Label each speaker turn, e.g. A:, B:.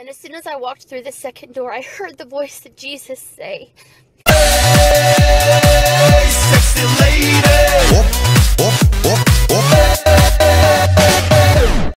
A: And as soon as I walked through the second door, I heard the voice of Jesus say,